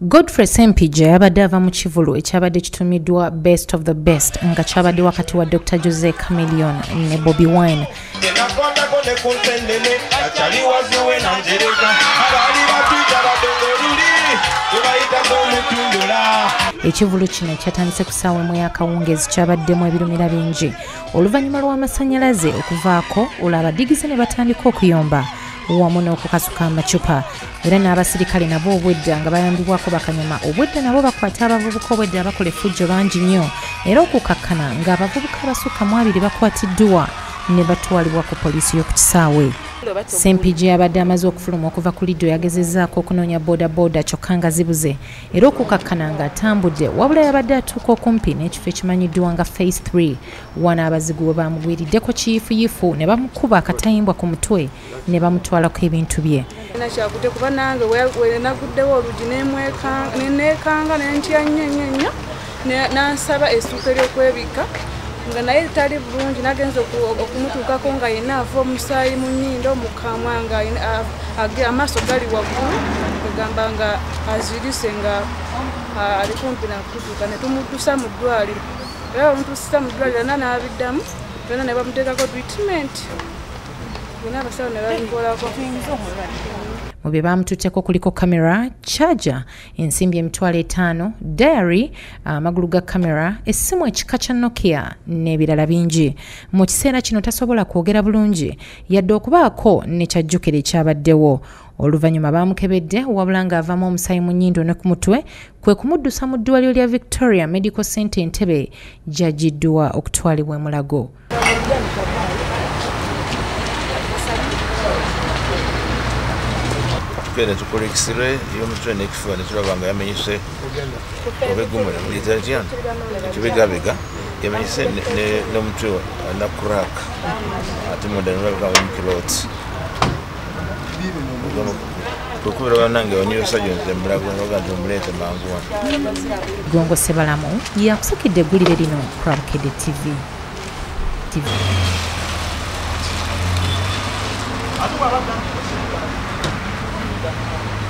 godfrey sempija yabadde ava mu kivulu ekyabadde kitumiddwa best of the best nga kyabadde wakati wa dr jose camilion ne bobi wine. Ekivulu kino kyatandise ku ssaawa emu yakawungeezi kyabaddemu ebirumira bingi. Oluvannyuma lw'amasanyalaze okuvaako olwo abadigize ne batandika okuyomba wamu n'okukasuka amacupa. Era n'abasirikale nabo obwedda nga bayambibwako bakanyuma obwedda nabo bakwate abavubuka obwedda abakola effujjo bangi nnyo. Era okukakkana ng'abavubuka abasukka mu abiri bakwatiddwa ne batwalibwa ku poliisi y'oku kisaawe sempiji yabadde amaze okufuluma okuva ku lido yagezezzaako okunoonya boodabooda kyokka nga zibuze. Era okukakkana ng'atambudde wabula yabadde atuuka okumpi n'ekifo ekimanyiddwa nga face 3 wano abazigu we bamugwiriddeko kiyifuyifu ne bamukuba akatayimbwa ku mutwe ne bamutwalako ebintu bye. Nakyakute kuba nange wenaguddewo olugi neneekanga nentya nnyo nnyo nnyo. Nansaba essuuka ery'okwebika nga naye tali bulungi nagenza oku- okumutuukako nga yina ava omusaayi mu nnyindo mu kamwa nga amaaso gali waggulu egamba nga azirise nga ali kumpi nakutuuka ne tumuddusa mu ddwaliro. Era bamutuusisa mu ddwaliro na n'abiddamu yona ne bamuteekako treatment. Bonna abasawo ne babimkolako mu bye bamututteko kuliko kamera charger ensimbi emitwalo etaano diary amagulu ga kamera essimu ekika kya nokia n'ebirala bingi. Mu kiseera kino tasobola kwogera bulungi yadde okubaako ne kyajjukira ekyabaddewo. Oluvannyuma baamukebedde wabula ng'avamu omusaayi mu nnyindo ne ku mutwe kwe kumuddusa mu ddwaliro lya victoria medical center entebe gy'agiddwa okutwalibwa emulago tugenda tukola ekisire y'omutwe n'ekifuba ne tulaba nga yamenyese obegumula mulitatyana ekibegabega yamenyese ne- ne- n'omutwe na kurak ate munda nolabika mukirot kwekubira banange onyosa gyonze mulago noga nti omuleete mangu wano gongo sebalamu yakusukidde eggulire lino krabukedde tv TV. Да.